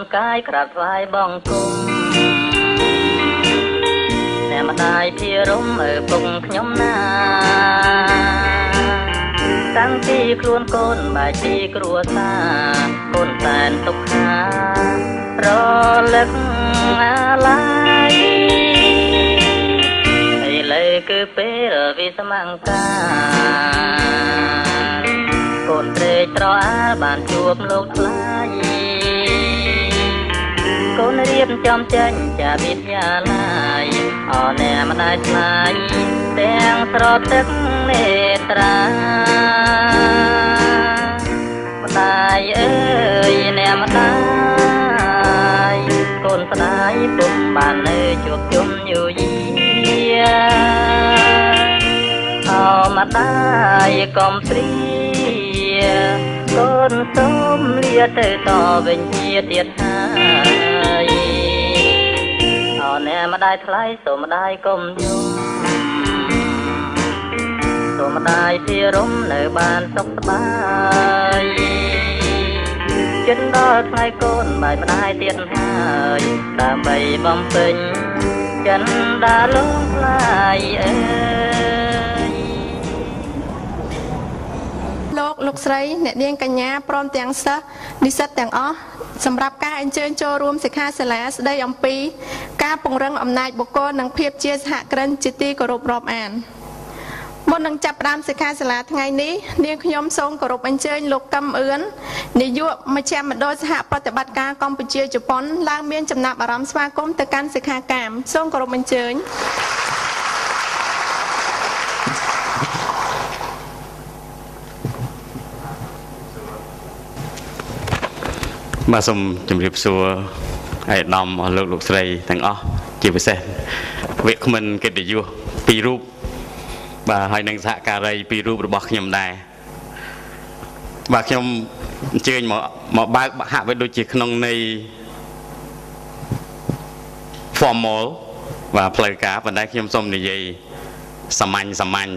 នកាយក្រាបថ្វាយបង្គំតែម្ដាយភិរមអើពុកខ្ញុំណាតាំងពីខ្លួនកូនបែកពីគ្រួសារកូនតែនទុកខារលឹកអាឡ័យឥឡូវគឺពេលវិសមង្ការកូនត្រេកត្រអាលបានជួបលោកថ្លៃ កូនរៀបចំចេញចាវិទ្យាល័យអរអ្នកម្ដាយថ្លៃទាំងស្រទឹកនេត្រាម្ដាយអើយអ្នកម្ដាយកូនស្ដាយពុំបាននៅជួបជុំយូរយាអោម្ដាយកុំព្រាកូនសូមលាទៅតវិញជាទៀតហើយអរអ្នក ម្ដាយថ្លៃសូមម្ដាយកុំយំសូមម្ដាយជារំនៅបានសុខសប្បាយជិនដល់ថ្ងៃកូនបាយម្ដាយទៀតហើយដើម្បីបំពេញចិនដាលងថ្លៃអើយ លោកលោកស្រីអ្នកនាងកញ្ញាព្រមទាំងសិស្សនិស្សិតទាំងអស់សម្រាប់ការអញ្ជើញចូលរួមសិក្ខាសាលាស្ដីអំពី ការពង្រឹងអំណាចបុគ្គលនិងភាពជាសហគ្រិនជាទីគោរពរាប់អានមុននឹងចាប់ផ្ដើមសិក្ខាសាលាថ្ងៃនេះនាងខ្ញុំសូមគោរពអញ្ជើញលោកកឹមអឿននាយកមជ្ឈមណ្ឌលសហប្រតិបត្តិការកម្ពុជាជប៉ុនឡើងមានចំណាប់អារម្មណ៍ស្វាគមន៍ទៅកាន់សិក្ខាកាមសូមគោរពអញ្ជើញ បាទសូមជម្រាបសួរឯកឧត្តមអស់លោកលោកស្រីទាំងអស់ជាពិសេសវគ្គមិនកិត្តិយសពីររូបបាទហើយនឹងសហការីពីររូបរបស់ខ្ញុំដែរបាទខ្ញុំអញ្ជើញមកមកបើកហាក់បីដូចជាក្នុងនៃ formal បាទផ្លូវការប៉ុន្តែខ្ញុំសូមនិយាយសាមញ្ញសាមញ្ញ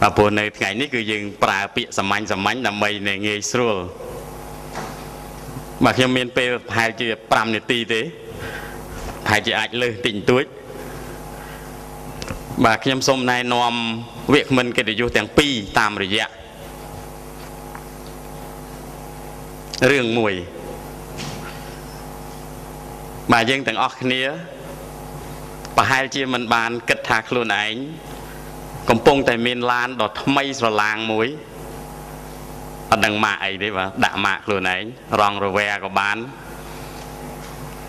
បាទព្រោះនៅថ្ងៃនេះគឺយើងប្រើពាក្យសាមញ្ញសាមញ្ញដើម្បីងាយស្រួល បាទខ្ញុំមានពេលប្រហែលជា5នាទីទេប្រហែលជាអាចលើសតិចបន្តួចបាទខ្ញុំសូមណែនាំវគ្គមិនកិត្តិយសទាំងពីរតាមរយៈរឿងមួយបាទយើងទាំងអស់គ្នាប្រហែលជាមិនបានគិតថាខ្លួនឯងកំពុងតែមានឡានដ៏ថ្មីស្រឡាងមួយ អត់ដឹងម៉ាកអីទេបាទដាក់ម៉ាកខ្លួនឯងរងរវែក៏បាន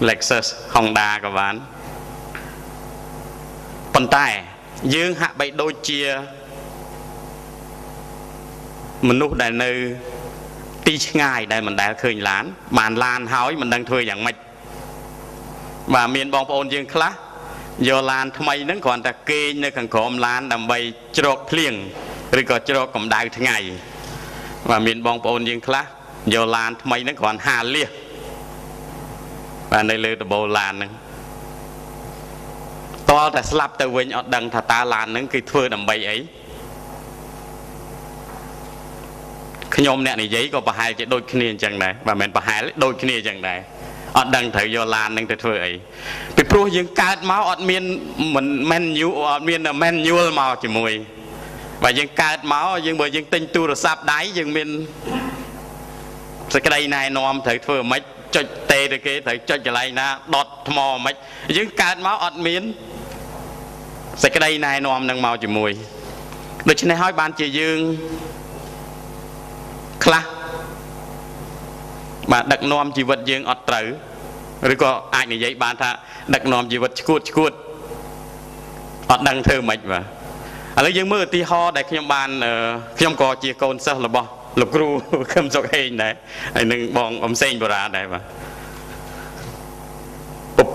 Lexus Honda ក៏បានប៉ុន្តែយើងហាក់បីដូចជាមនុស្សដែលនៅទីឆ្ងាយដែលមិនដែលឃើញឡាន បានឡានហើយមិនដឹងធ្វើយ៉ាងម៉េចបាទមានបងប្អូនយើងខ្លះយកឡានថ្មីហ្នឹងគ្រាន់តែគេងនៅខាងក្រោមឡានដើម្បីជ្រកភ្លៀងឬក៏ជ្រកកម្ដៅថ្ងៃ បាទមានបងប្អូនយើងខ្លះយកឡានថ្មីហ្នឹងគ្រាន់ហាលះបាទនៅលើដបូលឡានហ្នឹងតលតែស្លាប់ទៅវិញអត់ដឹងថាតើឡានហ្នឹងគឺធ្វើដើម្បីអីខ្ញុំអ្នកនិយាយក៏ប្រហែលជាដូចគ្នាអញ្ចឹងដែរបាទមិនប្រហែលដូចគ្នាអញ្ចឹងដែរអត់ដឹងត្រូវយកឡាននឹងទៅធ្វើអីពីព្រោះយើងកើតមកអត់មានមិន menu អត់មាន manual មកជាមួយ បើយើងកើតមកយើងបើយើងទិញទូរស័ព្ទដៃយើងមានសេចក្តីណែនាំត្រូវធ្វើម៉េចចុចទេទៅគេត្រូវចុចកន្លែងណាដុតថ្មម៉េចយើងកើតមកអត់មានសេចក្តីណែនាំនឹងមកជាមួយដូច្នេះហើយបានជាយើងខ្លះបាទដឹកនាំជីវិតយើងអត់ត្រូវឬក៏អាចនិយាយបានថាដឹកនាំជីវិតឈួតឈួតអត់ដឹងធ្វើម៉េចបាទ ឥឡូវយើងមើលឧទាហរណ៍ដែលខ្ញុំបានខ្ញុំក៏ជាកូនសិស្សរបស់លោកគ្រូខឹមសុកហេងដែរហើយនឹងបងអំសេងបរាដែរបាទ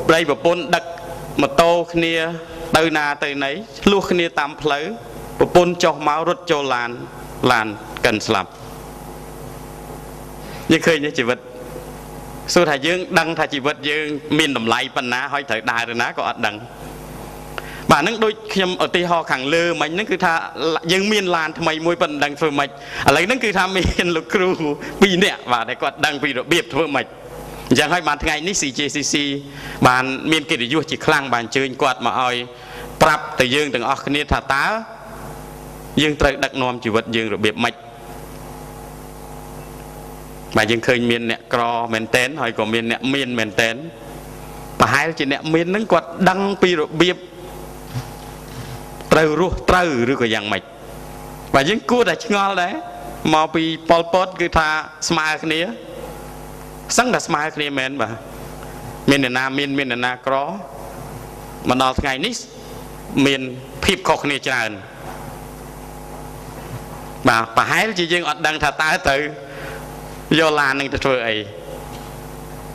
ប្រៃប្រពន្ធដឹកម៉ូតូគ្នាទៅណាទៅណីឆ្លោះគ្នាតាមផ្លូវប្រពន្ធចុះមករត់ចូលឡានឡានកិនស្លាប់យើងឃើញជីវិតសួរថាយើងដឹងថាជីវិតយើងមានតម្លៃប៉ុណ្ណាហើយត្រូវដើរទៅណាក៏អត់ដឹង បាទហ្នឹងដូចខ្ញុំឧទាហរណ៍ខាងលើមិញហ្នឹងគឺថាយើងមានឡានថ្មីមួយប៉ុណ្ណឹងធ្វើម៉េចឥឡូវហ្នឹងគឺថាមានលោកគ្រូ2នាក់បាទដែលគាត់ដឹងពីរបៀបធ្វើម៉េចអញ្ចឹងហើយបានថ្ងៃនេះ CJCC បានមានកិត្តិយសជាខ្លាំងបានអញ្ជើញគាត់មកឲ្យប្រាប់ទៅយើងទាំងអស់គ្នាថាតើយើងត្រូវដឹកនាំជីវិតយើងរបៀបម៉េចបាទយើងឃើញមានអ្នកក្រមែនតែនហើយក៏មានអ្នកមានមែនតែនប្រហែលជាអ្នកមានហ្នឹងគាត់ដឹងពីរបៀប ត្រូវរស់ត្រូវឬក៏យ៉ាងម៉េចបាទយើងគួរតែឆ្ងល់ដែរមកពីប៉ុលពតគឺថាស្មើគ្នាសឹងតែស្មើគ្នាមែនបាទមានអ្នកណាមានមានអ្នកណាក្រមកដល់ថ្ងៃនេះមានភាពខុសគ្នាច្រើនបាទប្រហែលជាយើងអត់ដឹងថាតើទៅយកឡាននឹងទៅធ្វើអី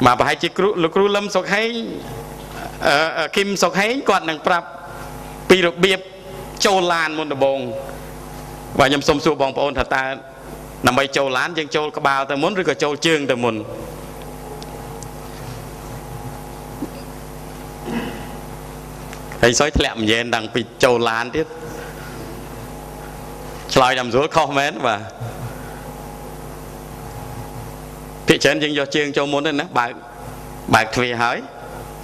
បាទប្រហែលជាគ្រូលោកគ្រូលឹមសុកហេងអឺគឹមសុកហេងគាត់នឹងប្រាប់ពីរបៀប ចូលឡានមុនដំបូងបាទខ្ញុំសូមសួរបងប្អូនថាតើដើម្បីចូលឡានយើងចូលក្បាលទៅមុនឬក៏ចូលជើងទៅមុនហើយសុយធ្លាក់ម្យ៉ែនដល់ពីចូលឡានទៀតឆ្លើយតាមស្រួលខុសមែនបាទភាគច្រើនយើងយកជើងចូលមុនទេណាបើកបើកទ្វារហើយ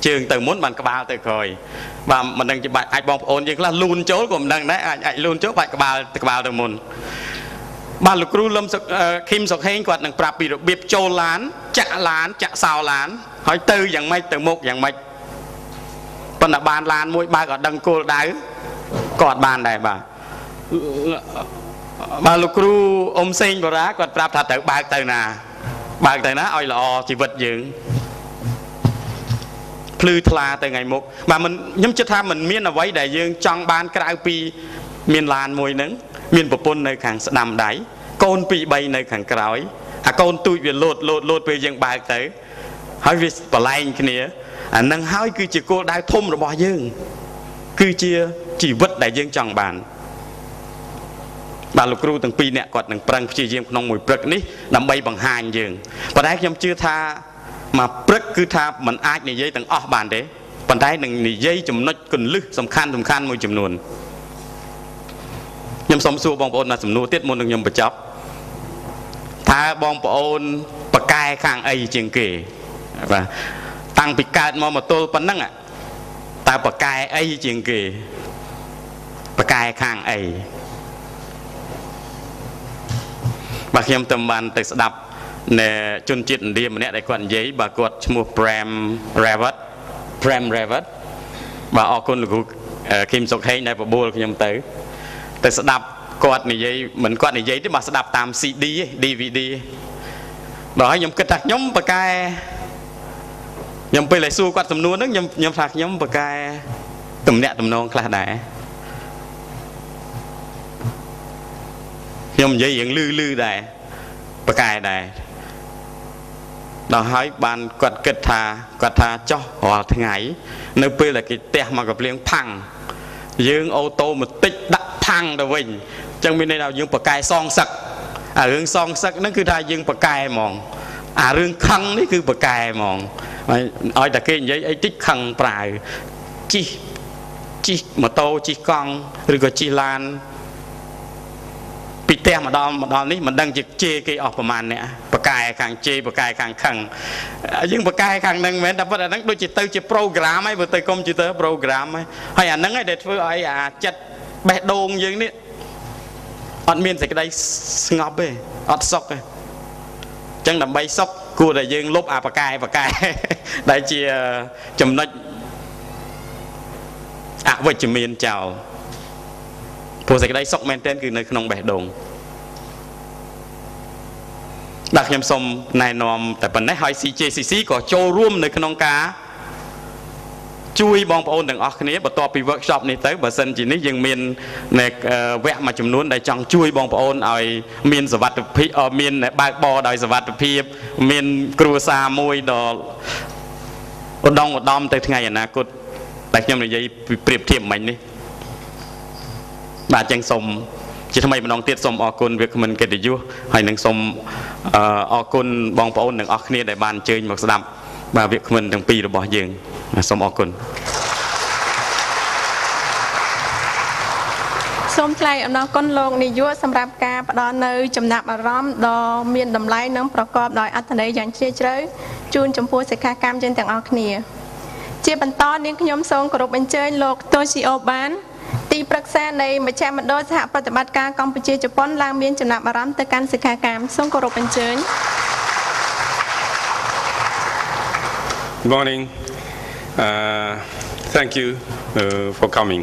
ជើងទៅមុនបានក្បាលទៅក្រោយបាទមិនដឹងជាបាច់អាចបងប្អូនយើងខ្លះលូនចូលក៏មិនដឹងដែរអាចអាចលូនចូលបាច់ក្បាលក្បាលទៅមុនបាទលោកគ្រូលឹមខឹមសុកហេងគាត់នឹងប្រាប់ពីរបៀបចូលឡាន ចាក់ឡានចាក់សោឡានហើយទៅយ៉ាងម៉េចទៅមុខយ៉ាងម៉េចប៉ុន្តែបានឡានមួយបើកអត់ដឹងគោលដៅក៏អត់បានដែរបាទបាទលោកគ្រូអ៊ំសេងបរាគាត់ប្រាប់ថាត្រូវបើកទៅណាបើកទៅណាឲ្យល្អជីវិតយើង ភ្លឺថ្លាទៅថ្ងៃមុខបាទមិនខ្ញុំជិតថាមិនមានអ្វីដែលយើងចង់បានក្រៅពីមានឡានមួយហ្នឹងមានប្រពន្ធនៅខាងស្ដាំដៃកូន2 3នៅខាងក្រោយអាកូនទូចវាលោតលោតលោតពេលយើងបើកទៅហើយវាបលែងគ្នាអានឹងហើយគឺជាគោលដៅធំរបស់យើង គឺជាជីវិតដែលយើងចង់បានបាទលោកគ្រូទាំងពីរនាក់គាត់នឹងប្រឹងព្យាយាមក្នុងមួយព្រឹកនេះដើម្បីបង្ហាញយើងប៉ុន្តែខ្ញុំជឿថាមកព្រឹក គឺថាมันអាចនិយាយទាំងអស់បានទេប៉ុន្តែនឹងនិយាយចំណុចគន្លឹះសំខាន់សំខាន់មួយចំនួនខ្ញុំសូមសួរបងប្អូនមកសំណួរទៀតមុននឹងខ្ញុំបញ្ចប់ថាបងប្អូនប្រកែខាងអីជាងគេបាទតាំងពីកើតមកមកទល់ប៉ុណ្ណឹងតើប្រកែអីជាងគេប្រកែខាងអីបាទខ្ញុំទៅបានទៅស្ដាប់ នៃជនជាតិឥណ្ឌាម្នាក់ដែលគាត់និយាយបាទគាត់ឈ្មោះ Prem Rawat Prem Rawat បាទអរគុណលោកគ្រូគឹមសុកហេងដែលបបួលខ្ញុំទៅទៅស្ដាប់គាត់និយាយមិនគាត់និយាយទេបាទស្ដាប់តាម CD DVD ដល់ហើយខ្ញុំគិតថាខ្ញុំប្រកែខ្ញុំពេលឲ្យសួរគាត់សំណួរហ្នឹងខ្ញុំខ្ញុំថាខ្ញុំប្រកែតំណាក់តំណងខ្លះដែរខ្ញុំនិយាយរៀងលឺលឺដែរប្រកែដែរ ដល់ហើយបានគាត់គិតថាគាត់ថាចោះរាល់ថ្ងៃ នៅពេលដែលគេទះមកកំភ្លៀងផាំងយើងអូតូម៉ាទិកដាក់ផាំងទៅវិញអញ្ចឹងមានន័យថាយើងប្រកែសងសឹកអារឿងសងសឹកហ្នឹងគឺថាយើងប្រកែហ្មងអារឿងខឹងនេះគឺប្រកែហ្មងឲ្យតែគេនិយាយអីតិចខឹងប្រាវជីជីម៉ូតូជីកង់ឬក៏ជីឡាន ពីផ្ទះមកដល់មកដល់នេះមិនដឹងជាជេរគេអស់ប្រមាណអ្នកបកែខាងជេរបកែខាងខឹងយើងបកែខាងហ្នឹងមែនតែប៉ុន្តែហ្នឹងដូចជាទៅជា program ហើយបើទៅ computer program ហើយហើយអាហ្នឹងឯងដែលធ្វើឲ្យអាចិត្តបេះដូងយើងនេះអត់មានសេចក្តីស្ងប់ទេអត់សុខទេអញ្ចឹងដើម្បីសុខគួរតែយើងលុបអាបកែបកែដែលជាចំណុចអវិជ្ជមានចោល ព្រោះសេចក្តីសុខមែនទែនគឺនៅក្នុងបេះដូងបាទខ្ញុំសូមណែនាំតែប៉ុណ្ណេះហើយ CJCC ក៏ចូលរួមនៅក្នុងការជួយបងប្អូនទាំងអស់គ្នាបន្ទាប់ពី workshop នេះទៅបើសិនជានេះយើងមានវគ្គមួយចំនួនដែលចង់ជួយបងប្អូនឲ្យមានសវត្ថភាពមានបើកបរដោយសវត្ថភាព មានគ្រួសារមួយដល់ឧត្តមឧត្តមទៅថ្ងៃអនាគតតែខ្ញុំនិយាយប្រៀបធៀបមិញនេះ បាទចឹងសូមជាថ្មីម្ដងទៀតសូមអរគុណវាគ្មិនកិត្តិយសហើយនឹងសូមអរគុណបងប្អូនទាំងអស់គ្នាដែលបានអញ្ជើញមកស្ដាប់បាទវាគ្មិនទាំងពីររបស់យើងសូមអរគុណសូមថ្លែងអំណរគុណលោកនាយកសម្រាប់ការផ្ដល់នៅចំណាប់អារម្មណ៍ដ៏មានតម្លៃនិងប្រកបដោយអត្ថន័យយ៉ាងជ្រាលជ្រៅជូនចំពោះសិក្ខាកាមយើងទាំងអស់គ្នា ជាបន្តនាងខ្ញុំសូមគោរពអញ្ជើញលោកតូស៊ីអូបាន ទីប្រឹក្សានៃមជ្ឈមណ្ឌលសហប្រតិបត្តិការកម្ពុជាជប៉ុនឡើងមានចំណាប់អារម្មណ៍ទៅកាន់សិក្ខាកាមសូមគោរពអញ្ជើញ Good morning. Uh, thank you uh, for coming,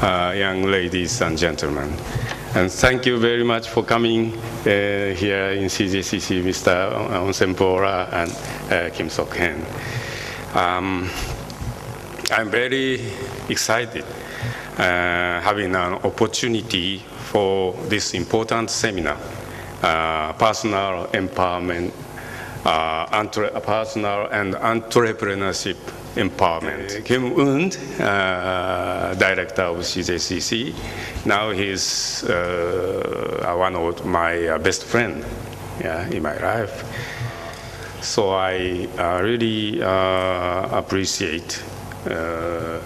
uh, young ladies and gentlemen. And thank you very much for coming uh, here in CJCC, Mr. Onsembora and uh, Kim Sok Hen. Um, I'm very excited uh, having an opportunity for this important seminar, uh, personal empowerment uh, personal and entrepreneurship empowerment. Kim Und, uh, director of CJCC, now he's uh, one of my uh, best friend yeah, in my life. So I uh, really uh, appreciate uh,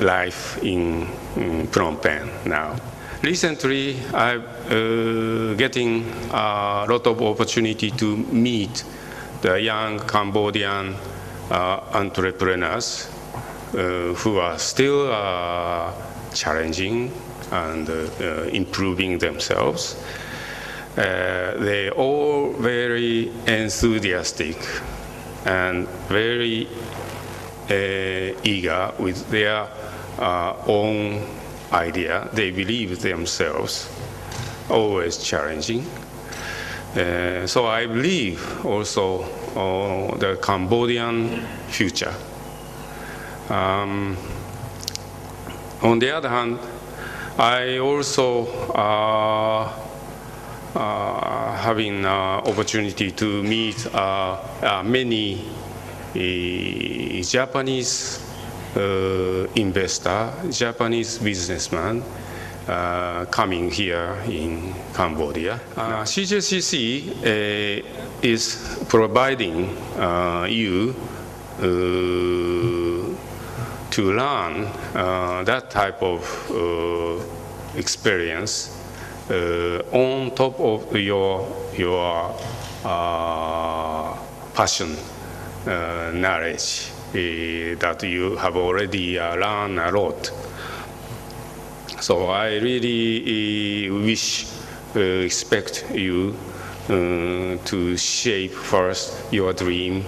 life in, in Phnom Penh now. Recently, I'm uh, getting a lot of opportunity to meet the young Cambodian uh, entrepreneurs uh, who are still uh, challenging and uh, uh, improving themselves. Uh, they're all very enthusiastic and very eager with their own idea. They believe themselves, always challenging. Uh, so I believe also uh, the Cambodian future. Um, on the other hand, I also uh, uh, having uh, opportunity to meet uh, uh, many uh, Japanese uh, investor, Japanese businessman uh, coming here in Cambodia. Uh, CJCC uh, is providing uh, you uh, to learn uh, that type of uh, experience uh, on top of your your uh, passion uh, knowledge uh, that you have already uh, learned a lot. So I really uh, wish, uh, expect you to shape first your dream,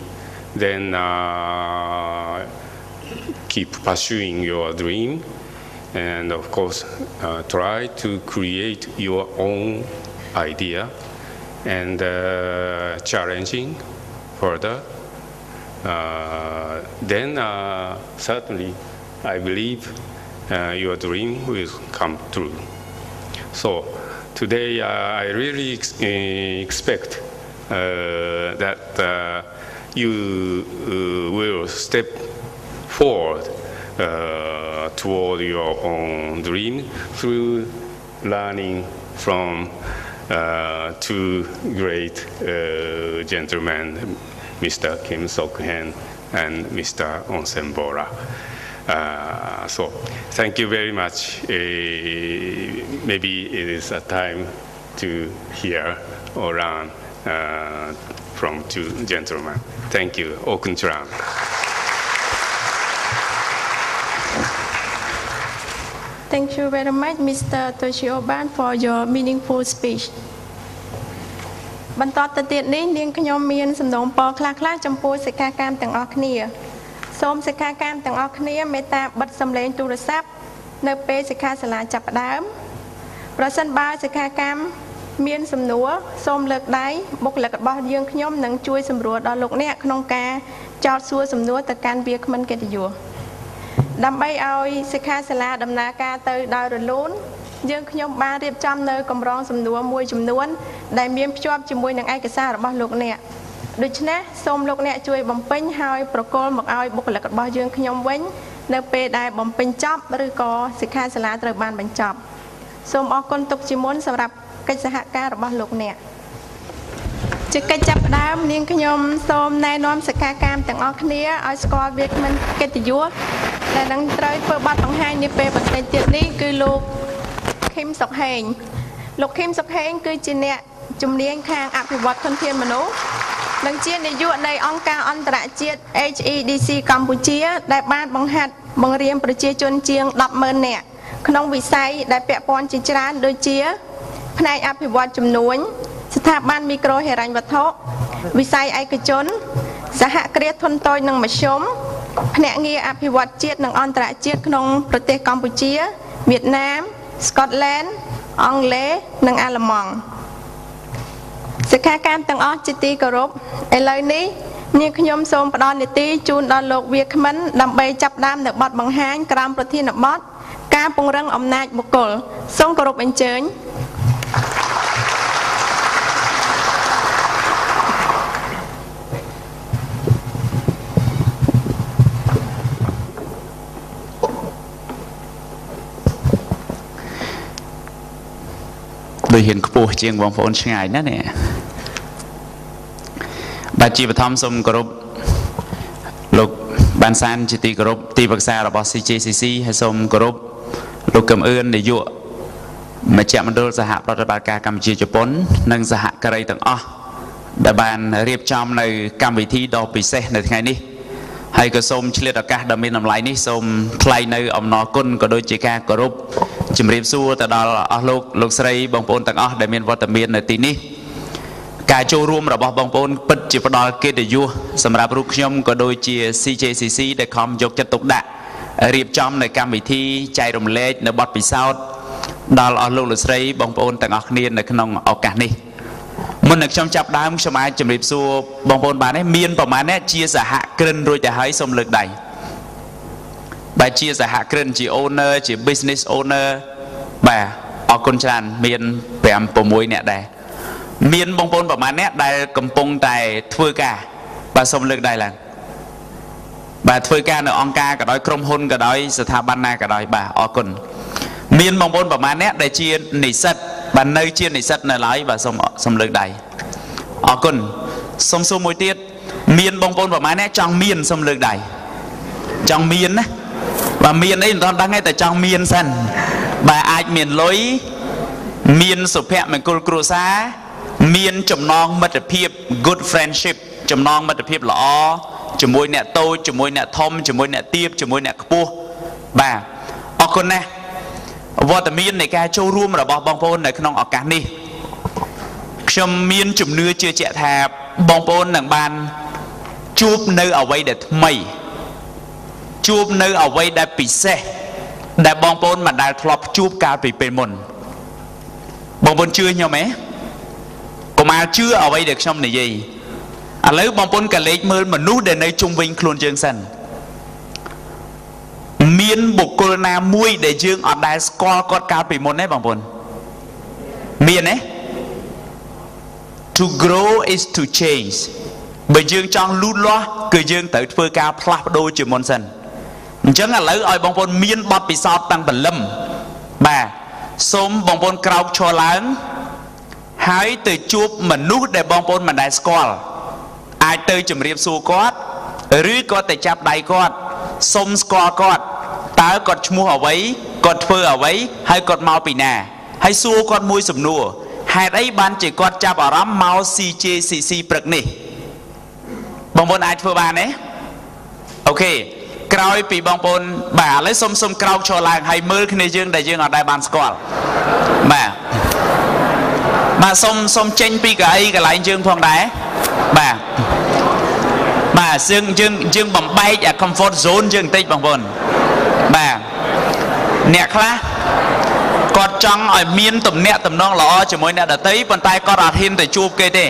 then uh, keep pursuing your dream, and of course, uh, try to create your own idea and uh, challenging further. Uh, then uh, certainly, I believe uh, your dream will come true. So today, I really ex- expect that you will step forward uh, toward your own dream through learning from uh, two great uh, gentlemen, Mr. Kim Sok Hen and Mr. Onsen Bora. Uh, so, thank you very much. Uh, maybe it is a time to hear or learn uh, from two gentlemen. Thank you. Okun Churan. Thank you very much Mr. Toshio Ban for your meaningful speech បន្តទៅទៀតនេះនាងខ្ញុំមានសំណូមពរខ្លះៗចំពោះសិក្ខាកាមទាំងអស់គ្នាសូមសិក្ខាកាមទាំងអស់គ្នាមេត្តាបិទសំឡេងទូរស័ព្ទនៅពេលសិក្ខាសាលាចាប់ផ្ដើមប្រសិនបើសិក្ខាកាមមានសំណួរសូមលើកដៃបុគ្គលិករបស់យើងខ្ញុំនឹងជួយសម្រួលដល់លោកអ្នកក្នុងការចោទសួរសំណួរទៅកាន់វាគ្មិនកិត្តិយសដើម្បីឲ្យសិក្ខាសាលាដំណើរការទៅដោយរលូនយើងខ្ញុំបានរៀបចំនៅកម្រងសំណួរមួយចំនួន ដែលមានភ្ជាប់ជាមួយនឹងឯកសាររបស់លោកអ្នកដូច្នេះសូមលោកអ្នកជួយបំពេញហើយប្រកល់មកឲ្យបុគ្គលិករបស់យើងខ្ញុំវិញ នៅពេលដែលបំពេញចប់ឬក៏សិក្ខាសាលាត្រូវបានបញ្ចប់សូមអរគុណទុកជាមុនសម្រាប់កិច្ចសហការរបស់លោកអ្នកជាកិច្ចចាប់ផ្ដើមនាងខ្ញុំសូមណែនាំសិក្ខាកាមទាំងអស់គ្នាឲ្យស្គាល់វាគ្មិនកិត្តិយសដែលនឹងត្រូវធ្វើបទបង្ហាញនាពេលបន្តិចទៀតនេះគឺលោកខឹមសុកហេងលោកខឹមសុកហេងគឺជាអ្នក ជំនាញខាងអភិវឌ្ឍធនធានមនុស្សនិងជានាយកនៃអង្គការអន្តរជាតិ HEDC កម្ពុជា ដែលបានបង្ហាត់បង្រៀនប្រជាជនជាង100000នាក់ក្នុងវិស័យដែលពាក់ព័ន្ធជាច្រើនដូចជា ផ្នែកអភិវឌ្ឍជំនួញស្ថាប័នមីក្រូហិរញ្ញវត្ថុវិស័យឯកជន សហគ្រាសធុនតូចនិងមធ្យមភ្នាក់ងារអភិវឌ្ឍជាតិនិងអន្តរជាតិក្នុងប្រទេសកម្ពុជាវៀតណាមស្កុតឡែនអង់គ្លេសនិងអាល្លឺម៉ង់ សិក្ខាកាមទាំងអស់ជាទីគោរពឥឡូវនេះនាងខ្ញុំសូមផ្ដល់នីតិជូនដល់លោកវាគ្មិនដើម្បីចាប់ផ្ដើមនៅបទបង្ហាញក្រោមប្រធានបទការពង្រឹងអំណាចបុគ្គលសូមគោរពអញ្ជើញ ដូចហ៊ានខ្ពស់ជាងបងប្អូនឆ្ងាយណាស់នេះបាទជាបឋមសូមគោរពលោកបានសានជាទីគោរពទីប្រឹក្សារបស់ CJCC ហើយសូមគោរពលោកកឹមអឿននាយកមជ្ឈមណ្ឌលសហប្រតិបត្តិការកម្ពុជាជប៉ុន និងសហការីទាំងអស់ដែលបានរៀបចំនៅកម្មវិធីដ៏ពិសេសនៅថ្ងៃនេះហើយក៏សូមឆ្លៀតឱកាសដ៏មានតម្លៃនេះសូមថ្លែងនៅអំណរគុណក៏ដូចជាការគោរព ជំរាបសួរទៅដល់អស់លោកលោកស្រីបងប្អូនទាំងអស់ដែលមានវត្តមាននៅទីនេះការចូលរួមរបស់បងប្អូនពិតជាផ្ដល់កិត្តិយសសម្រាប់រូបខ្ញុំក៏ដូចជា CJCC ដែលខំយកចិត្តទុកដាក់រៀបចំនៅកម្មវិធីចែករំលែកនៅបទពិសោធន៍ដល់អស់លោកលោកស្រីបងប្អូនទាំងអស់គ្នានៅក្នុងឱកាសនេះមុននឹងខ្ញុំចាប់ដើមខ្ញុំអាចជម្រាបសួរបងប្អូនបានទេមានប្រមាណនេះជាសហគ្រិនរួចទៅហើយសូមលើកដៃ បើជាសហគ្រិនជា owner ជា business owner បាទអរគុណច្រើនមាន5 6នាក់ដែរមានបងប្អូនប្រមាណអ្នកដែលកំពុងតែធ្វើការបាទសូមលើកដៃឡើងបាទធ្វើការនៅអង្គការក៏ដោយក្រុមហ៊ុនក៏ដោយស្ថាប័នណាក៏ដោយបាទអរគុណមានបងប្អូនប្រមាណអ្នកដែលជានិស្សិតបាទនៅជានិស្សិតនៅឡើយបាទសូមសូមលើកដៃអរគុណសូមសួរមួយទៀតមានបងប្អូនប្រមាណអ្នកចង់មានសូមលើកដៃចង់មានណា បាទមានអីមិនទាន់ដឹងទេតែចង់មានសិនបាទអាចមានលុយមានសុភមង្គលគ្រួសារមានចំណងមិត្តភាព good friendship ចំណងមិត្តភាពល្អជាមួយអ្នកតូចជាមួយអ្នកធំជាមួយអ្នកទាបជាមួយអ្នកខ្ពស់បាទអរគុណណាស់វត្តមាននៃការចូលរួមរបស់បងប្អូននៅក្នុងឱកាសនេះខ្ញុំមានជំនឿជឿជាក់ថាបងប្អូននឹងបានជួបនៅអ្វីដែលថ្មី ជួបនៅអ្វីដែលពិសេសដែលបងប្អូនមិនដែលធ្លាប់ជួបកាលពីពេលមុនបងប្អូនជឿខ្ញុំទេកុំអាលជឿអ្វីដែលខ្ញុំនិយាយឥឡូវបងប្អូនក៏លេខមើលមនុស្សដែលនៅជុំវិញខ្លួនយើងសិនមានបុគ្គលណាមួយដែលយើងអត់ដែលស្គាល់គាត់កាលពីមុនទេបងប្អូនមានទេ To grow is to change បើយើងចង់លូតលាស់គឺយើងត្រូវធ្វើការផ្លាស់ប្ដូរជាមុនសិន អញ្ចឹងឥឡូវឲ្យបងប្អូនមានបទពិសោធន៍តាំងព្រលឹមបាទសូមបងប្អូនក្រោកឈរឡើង ហើយទៅជួបមនុស្សដែលបងប្អូនមិនដែលស្គាល់អាចទៅជម្រាបសួរគាត់ឬក៏ទៅចាប់ដៃគាត់សុំស្គាល់គាត់តើគាត់ឈ្មោះអ្វីគាត់ធ្វើអ្វីហើយគាត់មកពីណាហើយសួរគាត់មួយសំណួរហេតុអីបានជាគាត់ចាប់អារម្មណ៍មក CJCC ព្រឹកនេះបងប្អូនអាចធ្វើបានទេអូខេ ក្រោយពីបងប្អូនបាទឥឡូវសុំសុំក្រោកឈរឡើងហើយមើលគ្នាយើងដែលយើងអត់ដែលបានស្គាល់បាទបាទសុំសុំចេញពីកៅអីកន្លែងយើងផងដែរបាទបាទយើងយើងយើងបំបែកអា comfort zone យើងបន្តិចបងប្អូនបាទអ្នកខ្លះគាត់ចង់ឲ្យមានទំនាក់ទំនងល្អជាមួយអ្នកដទៃប៉ុន្តែគាត់អត់ហ៊ានទៅជួបគេទេ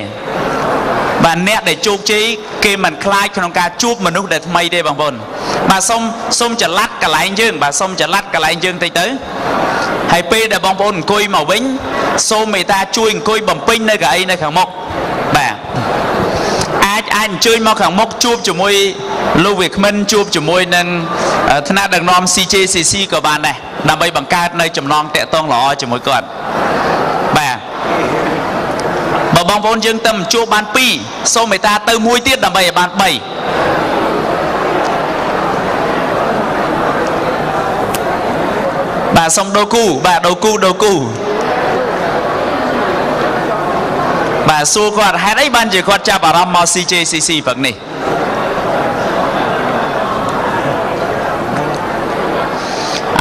បាទអ្នកដែលជោគជ័យគេមិនខ្លាចក្នុងការជួបមនុស្សដែលថ្មីទេបងប្អូនបាទសូមសូមចល័តកន្លែងយើងបាទសូមចល័តកន្លែងយើងតិចទៅហើយពេលដែលបងប្អូនអង្គុយមកវិញសូមមេត្តាជួយអង្គុយបំពេញនៅកៅអីនៅខាងមុខបាទអាចអាចអញ្ជើញមកខាងមុខជួបជាមួយលោកវាគ្មិនជួបជាមួយនឹងថ្នាក់ដឹកនាំ CJCC ក៏បានដែរដើម្បីបង្កើតនៅចំណងតាក់ទងល្អជាមួយគាត់បាទ បើបងប្អូនយើងទៅជួបបាន2សូមមេត្តាទៅមួយទៀតដើម្បីឲ្យបាន3បាទសុំដូគូបាទដូគូដូគូបាទសួរគាត់ហេតុអីបានជាគាត់ចាប់អារម្មណ៍មក CJCC ព្រឹកនេះ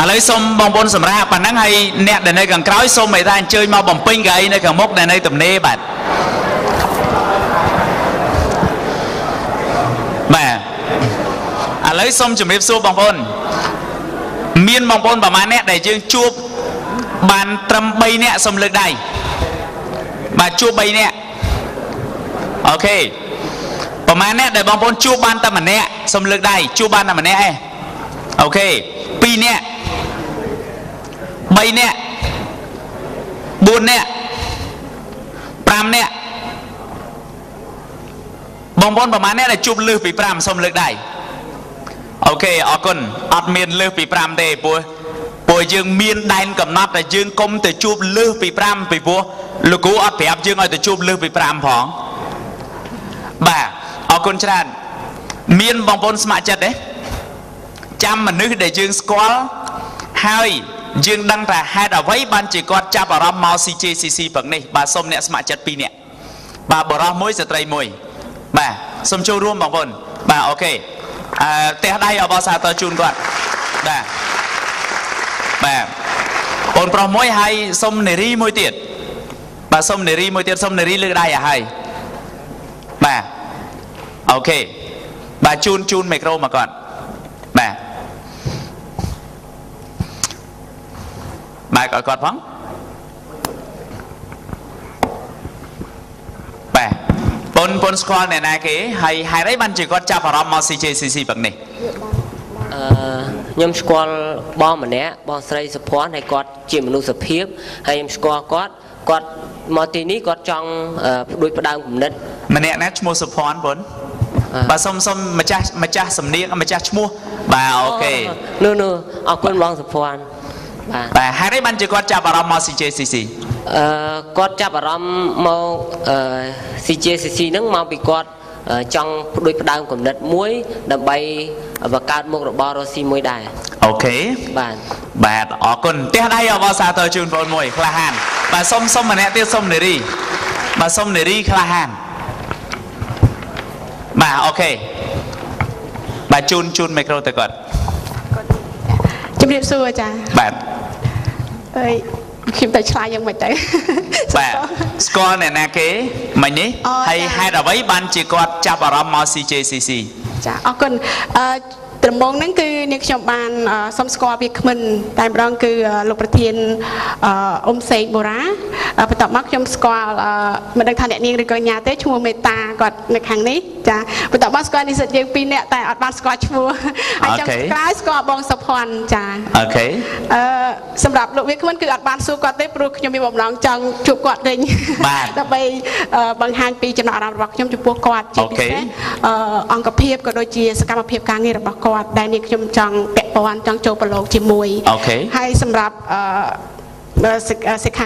ឥឡូវសូមបងប្អូនសម្រាប់ប៉ុណ្ណឹងហើយអ្នកដែលនៅខាងក្រោយសូមឲ្យថាអញ្ជើញមកបំពេញកៅអីនៅខាងមុខដែលនៅទំនេរបាទបាទឥ ឡូវសូមជម្រាបសួរបងប្អូនមានបងប្អូនប្រហែលអ្នកដែលយើងជួបបានត្រឹម3នាក់សូមលើកដៃបាទជួប3នាក់ okay ប្រហែលអ្នកដែលបងប្អូនជួបបានតែម្នាក់សូមលើកដៃជួបបានតែម្នាក់ឯង okay 2នាក់3នាក់4នាក់5នាក់បងប្អូនប្រហែលអ្នកដែលជួបលើសពី5សូមលើកដៃ okay អរគុណអត់មានលើសពី5ទេព្រោះព្រោះយើងមានដែនកំណត់តែយើងកុំទៅជួបលើសពី5ពីព្រោះលោកគ្រូអត់ប្រាប់យើងឲ្យទៅជួបលើសពី5ផងបាទអរគុណច្រើនមានបងប្អូនស្ម័គ្រចិត្តទេចាំមនុស្សដែលយើងស្គាល់ហើយយើងដឹងថាហេតុអ្វីបានជាគាត់ចាប់អារម្មណ៍មក CJCC ព្រឹកនេះបាទសូមអ្នកស្ម័គ្រចិត្ត2នាក់បាទបរោះមួយស្ត្រីមួយបាទសូមចូលរួមបងប្អូនបាទអូខេអឺ ផ្ទះដៃអបអរសាទរជូនគាត់បាទបាទបងប្រុសមួយហើយសុំនារីមួយទៀតបាទសុំនារីមួយទៀតសុំនារីលើកដៃឲ្យហើយបាទអូខេបាទជូនជូនមីក្រូមកគាត់បាទបាទឲ្យគាត់ផងបាទប៉ុ នប៉ុនស្គាល់អ្នកណាគេហើយហេតុអីបានជាគាត់ចាប់អារម្មណ៍មក CJCC ព្រឹកនេះអឺខ្ញុំស្គាល់បងម្នាក់បងស្រីសុភ័ណ្ឌហើយគាត់ជាមនុស្សភាពហើយខ្ញុំស្គាល់គាត់គាត់មកទីនេះគាត់ចង់អឺផ្ដួចផ្ដើមគំនិតម្នាក់ណាឈ្មោះសុភ័ណ្ឌប៉ុនអឺបាទសុំសុំម្ចាស់ម្ចាស់សំនៀងម្ចាស់ឈ្មោះបាទអូខេនោះនោះអរគុណបងសុភ័ណ្ឌបាទបាទហេតុអីបានជាគាត់ចាប់អារម្មណ៍មក CJCC អឺគាត់ចាប់អារម្មណ៍មកអឺ CJCC ហ្នឹងមកពីគាត់អឺចង់ផ្ដួចផ្ដើមគំនិតមួយ ដើម្បីបង្កើតមុខរបររកស៊ីមួយដែរអូខេបាទបាទអរគុណផ្ទះដៃអបអរសាទរជូនបងមួយក្លាហាន បាទសុំសុំម្នាក់ទៀតសុំនារីបាទសុំនារីក្លាហានបាទអូខេបាទជូនជូនមីក្រូទៅគាត់ជំរាបសួរអាចារ្យបាទអើយ ខ្ញុំតែឆ្លើយយ៉ាងម៉េចទៅបាទស្គាល់អ្នកណាគេមិញនេះអូហើយចា៎ហេតុអ្វីបានជាគាត់ចាប់អារម្មណ៍មក CJCC ចាអរគុណអឺ ដំបូងហ្នឹងគឺនាងខ្ញុំបានអឺសុំស្គាល់វាគ្មិនតែម្ដងគឺអឺលោកប្រធានអឺអ៊ុំសេងបូរ៉ាអឺបន្ទាប់មកខ្ញុំស្គាល់អឺមិនដឹងថាអ្នកនាងឬក៏ញ៉ាទេឈ្មោះមេតាគាត់នៅខាងនេះចាបន្ទាប់មកស្គាល់និស្សិតយើងពីរនាក់តែអត់បានស្គាល់ឈ្មោះហើយចុង okay ក្រោយស្គាល់បងសុភ័ណ្ឌចា okay អឺសម្រាប់លោកវាគ្មិនគឺអត់បានសួរគាត់ទេព្រោះខ្ញុំមានបំណងចង់ជួបគាត់វិញបាទដើម្បីអឺបង្ហាញពីចំណាប់អារម្មណ៍របស់ខ្ញុំចំពោះគាត់ជា okay ពិសេសអឺអង្គភាពក៏ដូចជាសកម្មភាពការងាររបស់គាត់ដែលនេះខ្ញុំចង់ពាក់ព័ន្ធចង់ចូលប្រឡូកជាមួយ okay ហើយសម្រាប់អឺសិក្ខា